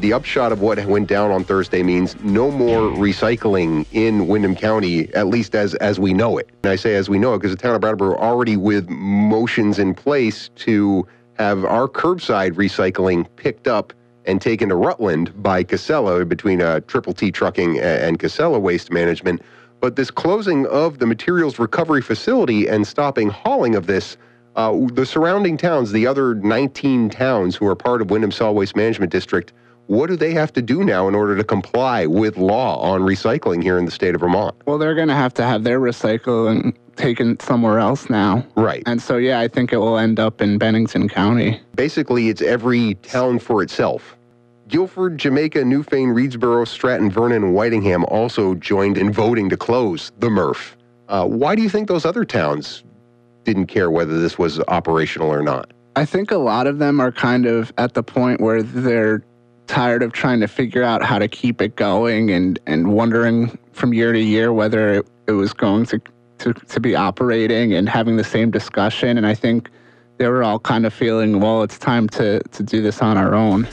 the upshot of what went down on Thursday means no more recycling in Windham County, at least as as we know it. And I say as we know it because the town of Brattleboro already with motions in place to have our curbside recycling picked up and taken to Rutland by Casella between uh, Triple T Trucking and Casella Waste Management. But this closing of the materials recovery facility and stopping hauling of this, uh, the surrounding towns, the other 19 towns who are part of Windham Solid Waste Management District, what do they have to do now in order to comply with law on recycling here in the state of Vermont? Well, they're going to have to have their recycling taken somewhere else now. Right. And so, yeah, I think it will end up in Bennington County. Basically, it's every town for itself. Guilford, Jamaica, Newfane, Readsboro, Stratton, Vernon, and Whitingham also joined in voting to close the MRF. Uh, why do you think those other towns didn't care whether this was operational or not? I think a lot of them are kind of at the point where they're tired of trying to figure out how to keep it going and, and wondering from year to year whether it, it was going to, to, to be operating and having the same discussion. And I think they were all kind of feeling, well, it's time to, to do this on our own.